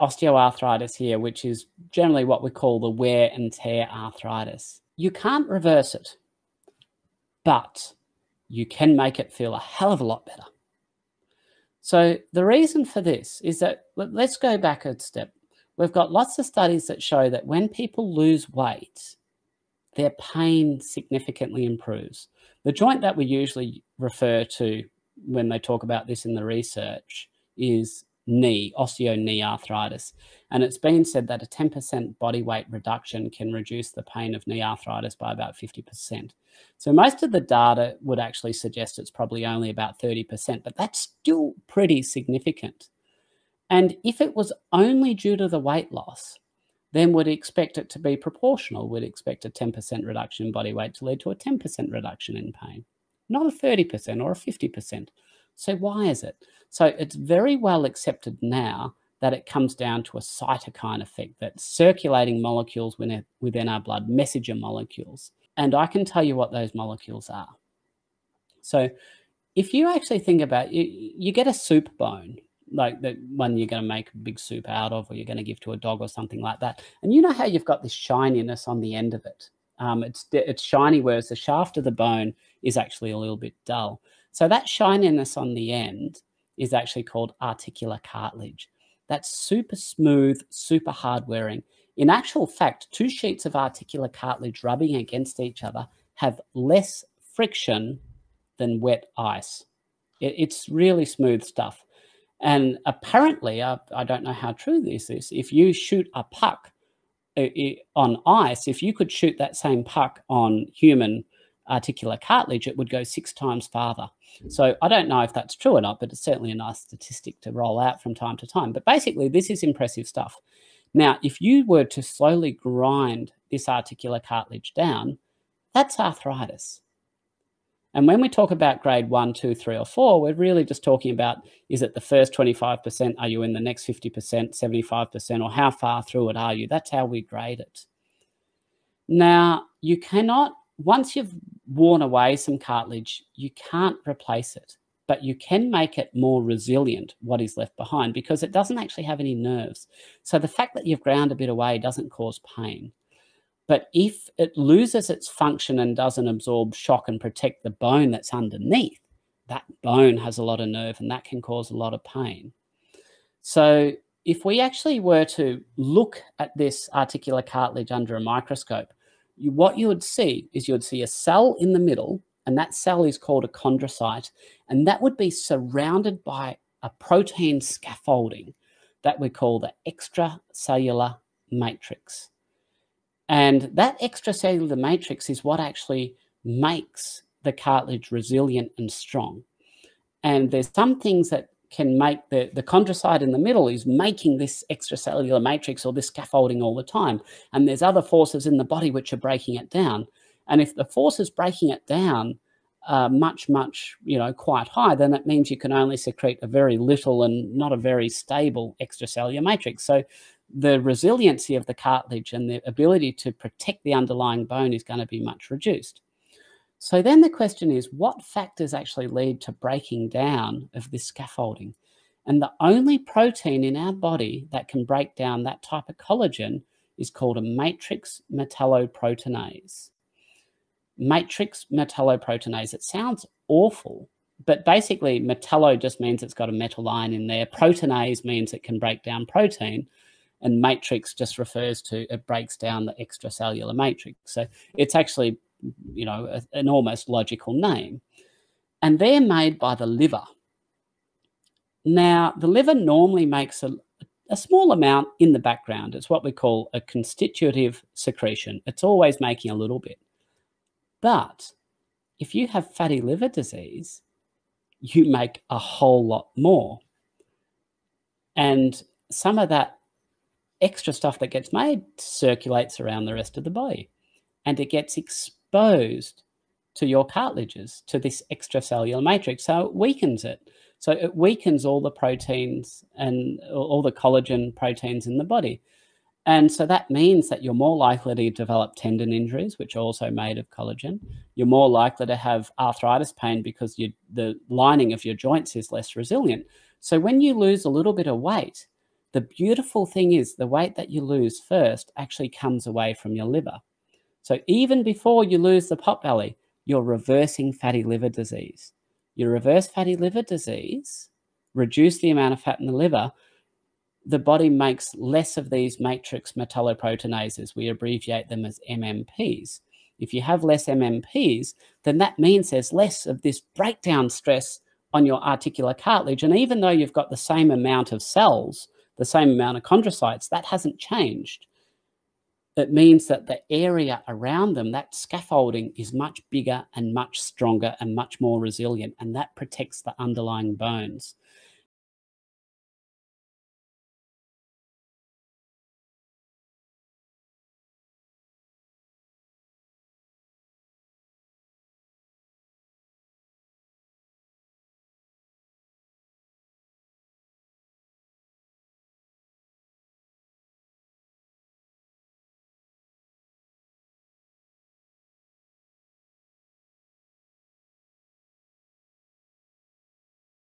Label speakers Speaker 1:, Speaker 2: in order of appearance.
Speaker 1: osteoarthritis here, which is generally what we call the wear and tear arthritis. You can't reverse it, but you can make it feel a hell of a lot better. So the reason for this is that let's go back a step. We've got lots of studies that show that when people lose weight, their pain significantly improves. The joint that we usually refer to when they talk about this in the research is knee, osteo knee arthritis. And it's been said that a 10% body weight reduction can reduce the pain of knee arthritis by about 50%. So most of the data would actually suggest it's probably only about 30%, but that's still pretty significant. And if it was only due to the weight loss, then we'd expect it to be proportional. We'd expect a 10% reduction in body weight to lead to a 10% reduction in pain, not a 30% or a 50%. So why is it? So it's very well accepted now that it comes down to a cytokine effect, that circulating molecules within our blood, messenger molecules. And I can tell you what those molecules are. So if you actually think about you, you get a soup bone, like the one you're going to make a big soup out of, or you're going to give to a dog or something like that. And you know how you've got this shininess on the end of it. Um, it's it's shiny, whereas the shaft of the bone is actually a little bit dull. So that shininess on the end is actually called articular cartilage. That's super smooth, super hard wearing. In actual fact, two sheets of articular cartilage rubbing against each other have less friction than wet ice. It, it's really smooth stuff. And apparently, I, I, don't know how true this is, if you shoot a puck uh, on ice, if you could shoot that same puck on human articular cartilage, it would go six times farther. So I don't know if that's true or not, but it's certainly a nice statistic to roll out from time to time. But basically, this is impressive stuff. Now, if you were to slowly grind this articular cartilage down, that's arthritis. And when we talk about grade one, two, three, or four, we're really just talking about is it the first 25%? Are you in the next 50%, 75%, or how far through it are you? That's how we grade it. Now, you cannot once you've worn away some cartilage, you can't replace it, but you can make it more resilient, what is left behind, because it doesn't actually have any nerves. So the fact that you've ground a bit away doesn't cause pain. But if it loses its function and doesn't absorb shock and protect the bone that's underneath, that bone has a lot of nerve and that can cause a lot of pain. So if we actually were to look at this articular cartilage under a microscope, you, what you would see is you would see a cell in the middle, and that cell is called a chondrocyte, and that would be surrounded by a protein scaffolding that we call the extracellular matrix. And that extracellular matrix is what actually makes the cartilage resilient and strong. And there's some things that can make the, the chondrocyte in the middle is making this extracellular matrix or this scaffolding all the time. And there's other forces in the body which are breaking it down. And if the forces breaking it down are much, much, you know, quite high, then it means you can only secrete a very little and not a very stable extracellular matrix. So the resiliency of the cartilage and the ability to protect the underlying bone is going to be much reduced. So then the question is what factors actually lead to breaking down of this scaffolding? And the only protein in our body that can break down that type of collagen is called a matrix metalloproteinase. Matrix metalloproteinase. It sounds awful, but basically, metallo just means it's got a metal ion in there. Proteinase means it can break down protein. And matrix just refers to it breaks down the extracellular matrix. So it's actually you know, a, an almost logical name. And they're made by the liver. Now, the liver normally makes a, a small amount in the background. It's what we call a constitutive secretion. It's always making a little bit. But if you have fatty liver disease, you make a whole lot more. And some of that extra stuff that gets made circulates around the rest of the body and it gets exposed exposed to your cartilages, to this extracellular matrix. So it weakens it. So it weakens all the proteins and all the collagen proteins in the body. And so that means that you're more likely to develop tendon injuries, which are also made of collagen. You're more likely to have arthritis pain because you, the lining of your joints is less resilient. So when you lose a little bit of weight, The beautiful thing is the weight that you lose first actually comes away from your liver. So even before you lose the pot belly, you're reversing fatty liver disease. You reverse fatty liver disease, reduce the amount of fat in the liver, the body makes less of these matrix metalloproteinases. We abbreviate them as MMPs. If you have less MMPs, then that means there's less of this breakdown stress on your articular cartilage. And even though you've got the same amount of cells, the same amount of chondrocytes, that hasn't changed. It means that the area around them, that scaffolding, is much bigger and much stronger and much more resilient, and that protects the underlying bones.